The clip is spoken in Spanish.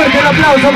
Fuerte el aplauso.